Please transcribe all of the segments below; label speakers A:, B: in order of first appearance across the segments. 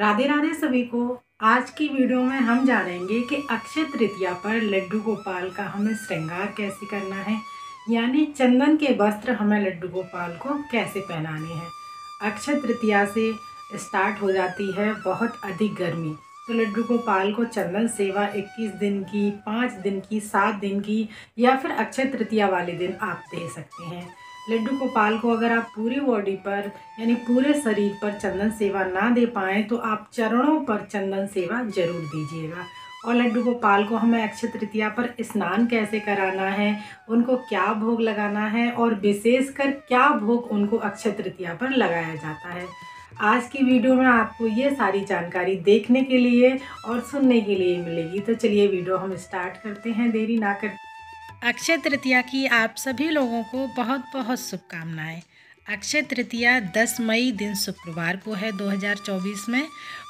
A: राधे राधे सभी को। आज की वीडियो में हम जानेंगे कि अक्षय तृतीया पर लड्डू गोपाल का हमें श्रृंगार कैसे करना है, यानी चंदन के वस्त्र हमें लड्डू गोपाल को कैसे पहनाने हैं। अक्षय तृतीया से स्टार्ट हो जाती है बहुत अधिक गर्मी। तो लड्डू गोपाल को चंदन सेवा 21 दिन की, पाँच दिन की, सात दिन की, या फिर अक्षय तृतीया वाले दिन आप दे सकते हैं। लड्डू गोपाल को अगर आप पूरी बॉडी पर, यानी पूरे शरीर पर चंदन सेवा ना दे पाएँ तो आप चरणों पर चंदन सेवा ज़रूर दीजिएगा। और लड्डू गोपाल को हमें अक्षय तृतीया पर स्नान कैसे कराना है, उनको क्या भोग लगाना है, और विशेषकर क्या भोग उनको अक्षय तृतीया पर लगाया जाता है। आज की वीडियो में आपको ये सारी जानकारी देखने के लिए और सुनने के लिए मिलेगी। तो चलिए वीडियो हम स्टार्ट करते हैं। देरी ना कर
B: अक्षय तृतीया की आप सभी लोगों को बहुत बहुत शुभकामनाएँ। अक्षय तृतीया 10 मई दिन शुक्रवार को है 2024 में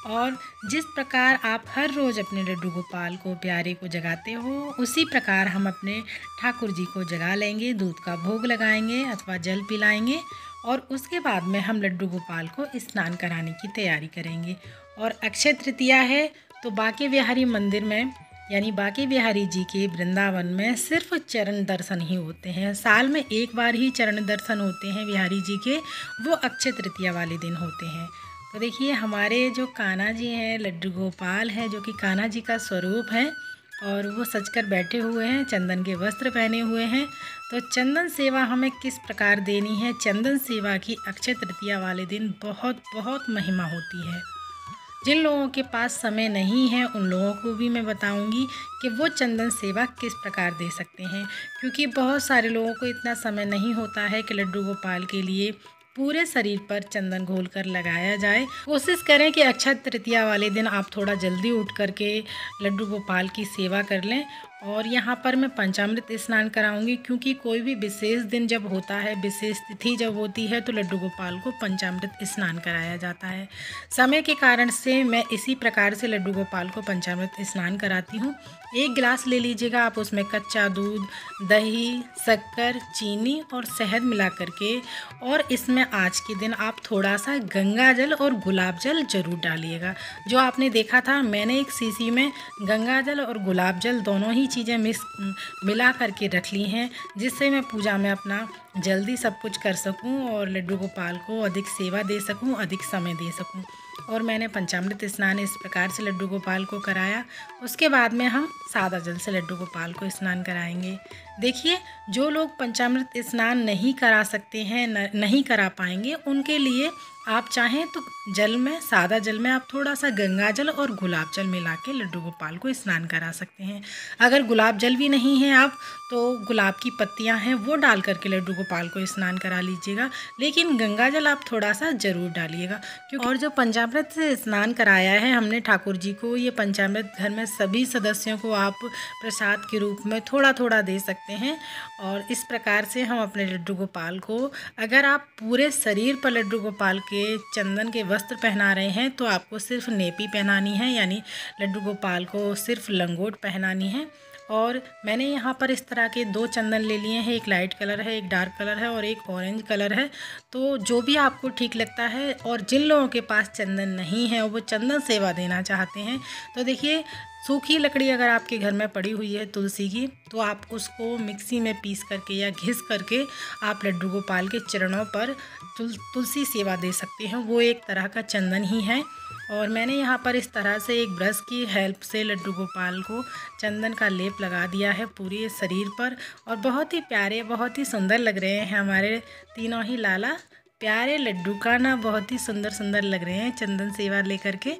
B: और जिस प्रकार आप हर रोज़ अपने लड्डू गोपाल को प्यारे को जगाते हो, उसी प्रकार हम अपने ठाकुर जी को जगा लेंगे, दूध का भोग लगाएँगे अथवा जल पिलाएँगे और उसके बाद में हम लड्डू गोपाल को स्नान कराने की तैयारी करेंगे। और अक्षय तृतीया है तो बाकी बिहारी मंदिर में यानी बाकी बिहारी जी के वृंदावन में सिर्फ़ चरण दर्शन ही होते हैं। साल में एक बार ही चरण दर्शन होते हैं बिहारी जी के। वो अक्षय तृतीया वाले दिन होते हैं। तो देखिए, हमारे जो कान्हा जी हैं, लड्डू गोपाल हैं, जो कि कान्हा जी का स्वरूप है, और वो सजकर बैठे हुए हैं, चंदन के वस्त्र पहने हुए हैं। तो चंदन सेवा हमें किस प्रकार देनी है? चंदन सेवा की अक्षय तृतीया वाले दिन बहुत बहुत महिमा होती है। जिन लोगों के पास समय नहीं है, उन लोगों को भी मैं बताऊँगी कि वो चंदन सेवा किस प्रकार दे सकते हैं। क्योंकि बहुत सारे लोगों को इतना समय नहीं होता है कि लड्डू गोपाल के लिए पूरे शरीर पर चंदन घोल कर लगाया जाए। कोशिश करें कि अक्षय तृतीया वाले दिन आप थोड़ा जल्दी उठ करके लड्डू गोपाल की सेवा कर लें और यहाँ पर मैं पंचामृत स्नान कराऊँगी, क्योंकि कोई भी विशेष दिन जब होता है, विशेष तिथि जब होती है तो लड्डू गोपाल को पंचामृत स्नान कराया जाता है। समय के कारण से मैं इसी प्रकार से लड्डू गोपाल को पंचामृत स्नान कराती हूँ। एक गिलास ले लीजिएगा आप, उसमें कच्चा दूध, दही, शक्कर, चीनी और शहद मिला करके, और इसमें आज के दिन आप थोड़ा सा गंगा जल और गुलाब जल ज़रूर डालिएगा। जो आपने देखा था, मैंने एक सीसी में गंगा जल और गुलाब जल दोनों ही चीज़ें मिस, मिला करके रख ली हैं, जिससे मैं पूजा में अपना जल्दी सब कुछ कर सकूँ और लड्डू गोपाल को अधिक सेवा दे सकूँ, अधिक समय दे सकूँ। और मैंने पंचामृत स्नान इस प्रकार से लड्डू गोपाल को कराया। उसके बाद में हम सादा जल से लड्डू गोपाल को स्नान कराएँगे। देखिए जो लोग पंचामृत स्नान नहीं करा सकते हैं न, नहीं करा पाएँगे उनके लिए आप चाहें तो जल में सादा जल में आप थोड़ा सा गंगा जल और गुलाब जल मिला के लड्डू गोपाल को स्नान करा सकते हैं। अगर गुलाब जल भी नहीं है आप तो गुलाब की पत्तियाँ हैं वो डाल करके लड्डू गोपाल को स्नान करा लीजिएगा। लेकिन गंगा जल आप थोड़ा सा ज़रूर डालिएगा क्योंकि और जो पंचामृत से स्नान कराया है हमने ठाकुर जी को ये पंचामृत घर में सभी सदस्यों को आप प्रसाद के रूप में थोड़ा थोड़ा दे सकते हैं और इस प्रकार से हम अपने लड्डू गोपाल को, अगर आप पूरे शरीर पर लड्डू गोपाल के चंदन के वस्त्र पहना रहे हैं तो आपको सिर्फ़ नेपी पहनानी है, यानी लड्डू गोपाल को सिर्फ़ लंगोट पहनानी है। और मैंने यहाँ पर इस तरह के दो चंदन ले लिए हैं। एक लाइट कलर है, एक डार्क कलर है और एक ऑरेंज कलर है। तो जो भी आपको ठीक लगता है और जिन लोगों के पास चंदन नहीं है, वो चंदन सेवा देना चाहते हैं। तो देखिए, सूखी लकड़ी अगर आपके घर में पड़ी हुई है तुलसी की तो आप उसको मिक्सी में पीस करके या घिस करके आप लड्डू गोपाल के चरणों पर तुल, तुलसी सेवा दे सकते हैं। वो एक तरह का चंदन ही है। और मैंने यहाँ पर इस तरह से एक ब्रश की हेल्प से लड्डू गोपाल को चंदन का लेप लगा दिया है पूरे शरीर पर और बहुत ही प्यारे, बहुत ही सुंदर लग रहे हैं हमारे तीनों ही लाला। प्यारे लड्डू का ना बहुत ही सुंदर सुंदर लग रहे हैं चंदन सेवा लेकर के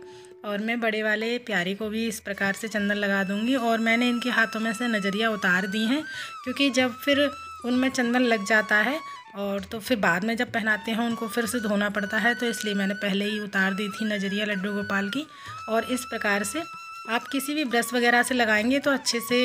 B: और मैं बड़े वाले प्यारे को भी इस प्रकार से चंदन लगा दूँगी और मैंने इनके हाथों में से नज़रिया उतार दी हैं क्योंकि जब फिर उनमें चंदन लग जाता है और तो फिर बाद में जब पहनाते हैं, उनको फिर से धोना पड़ता है तो इसलिए मैंने पहले ही उतार दी थी नज़रिया लड्डू गोपाल की। और इस प्रकार से आप किसी भी ब्रश वगैरह से लगाएँगे तो अच्छे से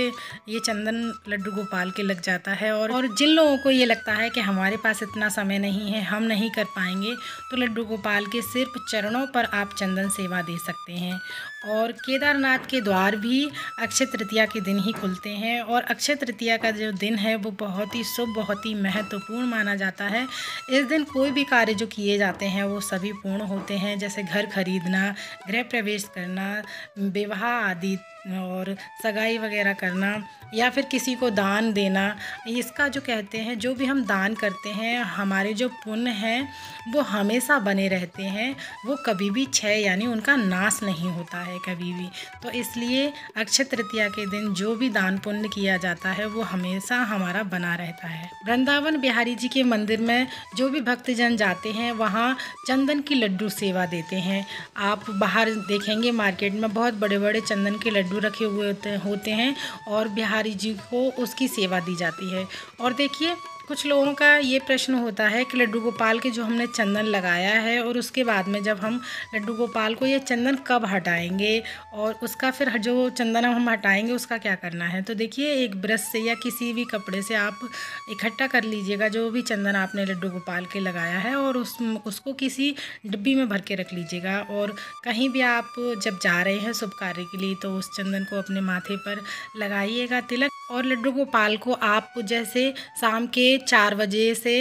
B: ये चंदन लड्डू गोपाल के लग जाता है। और और जिन लोगों को ये लगता है कि हमारे पास इतना समय नहीं है, हम नहीं कर पाएँगे तो लड्डू गोपाल के सिर्फ़ चरणों पर आप चंदन सेवा दे सकते हैं। और केदारनाथ के द्वार भी अक्षय तृतीया के दिन ही खुलते हैं और अक्षय तृतीया का जो दिन है वो बहुत ही शुभ, बहुत ही महत्वपूर्ण माना जाता है। इस दिन कोई भी कार्य जो किए जाते हैं वो सभी पूर्ण होते हैं, जैसे घर खरीदना, गृह प्रवेश करना, विवाह आदि और सगाई वगैरह करना या फिर किसी को दान देना, इसका जो कहते हैं, जो भी हम दान करते हैं, हमारे जो पुण्य हैं, वो हमेशा बने रहते हैं। वो कभी भी क्षय यानी उनका नाश नहीं होता है कभी भी। तो इसलिए अक्षय तृतीया के दिन जो भी दान पुण्य किया जाता है, वो हमेशा हमारा बना रहता है। वृंदावन बिहारी जी के मंदिर में जो भी भक्तजन जाते हैं, वहाँ चंदन की लड्डू सेवा देते हैं। आप बाहर देखेंगे मार्केट में, बहुत बड़े बड़े चंदन के लड्डू लड्डू रखे हुए होते हैं और बिहारी जी को उसकी सेवा दी जाती है। और देखिए कुछ लोगों का ये प्रश्न होता है कि लड्डू गोपाल के जो हमने चंदन लगाया है और उसके बाद में जब हम लड्डू गोपाल को ये चंदन कब हटाएँगे और उसका फिर जो चंदन हम हटाएँगे, उसका क्या करना है? तो देखिए, एक ब्रश से या किसी भी कपड़े से आप इकट्ठा कर लीजिएगा, जो भी चंदन आपने लड्डू गोपाल के लगाया है और उस, उसको किसी डिब्बी में भर के रख लीजिएगा और कहीं भी आप जब जा रहे हैं शुभ कार्य के लिए तो उस चंदन को अपने माथे पर लगाइएगा तिलक। और लड्डू गोपाल को आप जैसे शाम के चार बजे से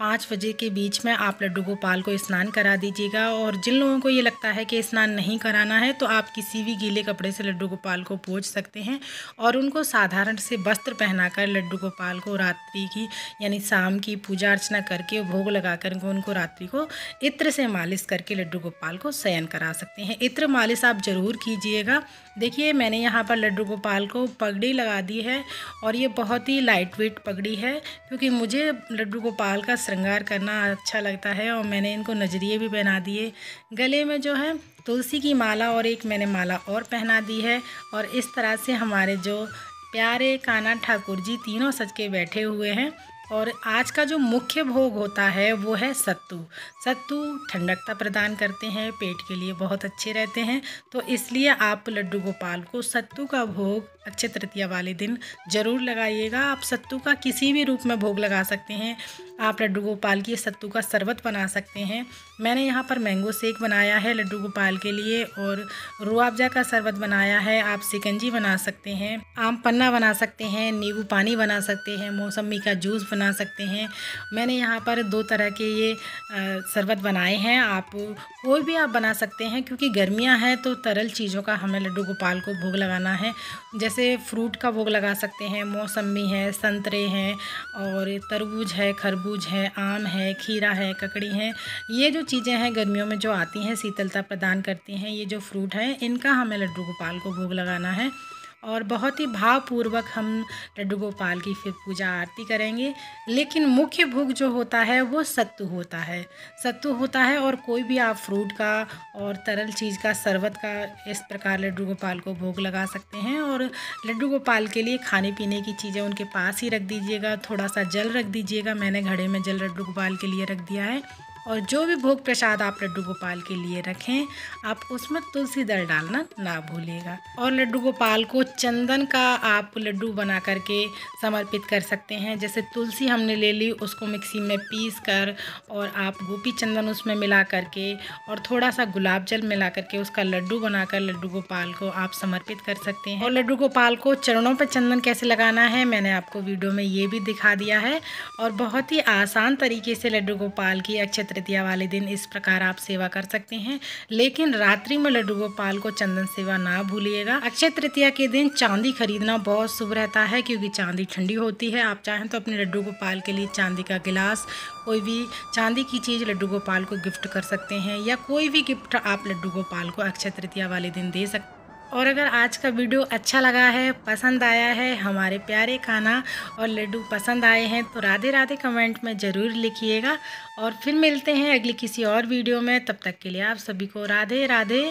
B: पाँच बजे के बीच में आप लड्डू गोपाल को स्नान करा दीजिएगा और जिन लोगों को ये लगता है कि स्नान नहीं कराना है तो आप किसी भी गीले कपड़े से लड्डू गोपाल को पोछ सकते हैं और उनको साधारण से वस्त्र पहनाकर लड्डू गोपाल को रात्रि की, यानी शाम की पूजा अर्चना करके भोग लगा कर उनको रात्रि को इत्र से मालिश करके लड्डू गोपाल को शयन करा सकते हैं। इत्र मालिश आप ज़रूर कीजिएगा। देखिए, मैंने यहाँ पर लड्डू गोपाल को पगड़ी लगा दी है और ये बहुत ही लाइट वेट पगड़ी है, क्योंकि मुझे लड्डू गोपाल का श्रृंगार करना अच्छा लगता है और मैंने इनको नज़रिए भी पहना दिए। गले में जो है, तुलसी की माला और एक मैंने माला और पहना दी है और इस तरह से हमारे जो प्यारे काना ठाकुर जी तीनों सज के बैठे हुए हैं। और आज का जो मुख्य भोग होता है, वो है सत्तू। सत्तू ठंडकता प्रदान करते हैं, पेट के लिए बहुत अच्छे रहते हैं। तो इसलिए आप लड्डू गोपाल को सत्तू का भोग अक्षय तृतीया वाले दिन ज़रूर लगाइएगा। आप सत्तू का किसी भी रूप में भोग लगा सकते हैं। आप लड्डू गोपाल की सत्तू का शरबत बना सकते हैं। मैंने यहाँ पर मैंगो शेक बनाया है लड्डू गोपाल के लिए और रुआवजा का शरबत बनाया है। आप सिकंजी बना सकते हैं, आम पन्ना बना सकते हैं, नींबू पानी बना सकते हैं मौसमी का जूस बना सकते हैं। मैंने यहाँ पर दो तरह के ये शरबत बनाए हैं। आप कोई भी आप बना सकते हैं क्योंकि गर्मियाँ हैं तो तरल चीज़ों का हमें लड्डू गोपाल को भोग लगाना है। जैसे फ्रूट का भोग लगा सकते हैं, मौसमी है, संतरे हैं और तरबूज है, खरबूज है, आम है, खीरा है, ककड़ी है। ये जो चीज़ें हैं गर्मियों में जो आती हैं, शीतलता प्रदान करती हैं, ये जो फ्रूट हैं, इनका हमें लड्डू गोपाल को भोग लगाना है। और बहुत ही भावपूर्वक हम लड्डू गोपाल की फिर पूजा आरती करेंगे। लेकिन मुख्य भोग जो होता है, वो सत्तू होता है। सत्तू होता है और कोई भी आप फ्रूट का और तरल चीज़ का, शरबत का इस प्रकार लड्डू गोपाल को भोग लगा सकते हैं और लड्डू गोपाल के लिए खाने पीने की चीज़ें उनके पास ही रख दीजिएगा थोड़ा सा जल रख दीजिएगा। मैंने घड़े में जल लड्डू गोपाल के लिए रख दिया है। और जो भी भोग प्रसाद आप लड्डू गोपाल के लिए रखें, आप उसमें तुलसी दल डालना ना भूलिएगा। और लड्डू गोपाल को चंदन का आप लड्डू बना करके समर्पित कर सकते हैं। जैसे तुलसी हमने ले ली, उसको मिक्सी में पीस कर और आप गोपी चंदन उसमें मिला करके और थोड़ा सा गुलाब जल मिला करके उसका लड्डू बनाकर लड्डू गोपाल को आप समर्पित कर सकते हैं। और लड्डू गोपाल को चरणों पर चंदन कैसे लगाना है, मैंने आपको वीडियो में ये भी दिखा दिया है। और बहुत ही आसान तरीके से लड्डू गोपाल की अक्षय तृतीया वाले दिन इस प्रकार आप सेवा कर सकते हैं। लेकिन रात्रि में लड्डू गोपाल को चंदन सेवा ना भूलिएगा। अक्षय तृतीया के दिन चांदी खरीदना बहुत शुभ रहता है क्योंकि चांदी ठंडी होती है। आप चाहें तो अपने लड्डू गोपाल के लिए चांदी का गिलास, कोई भी चांदी की चीज़ लड्डू गोपाल को गिफ्ट कर सकते हैं या कोई भी गिफ्ट आप लड्डू गोपाल को अक्षय तृतीया वाले दिन दे सकते और अगर आज का वीडियो अच्छा लगा है, पसंद आया है, हमारे प्यारे खाना और लड्डू पसंद आए हैं तो राधे राधे कमेंट में ज़रूर लिखिएगा। और फिर मिलते हैं अगली किसी और वीडियो में, तब तक के लिए आप सभी को राधे राधे।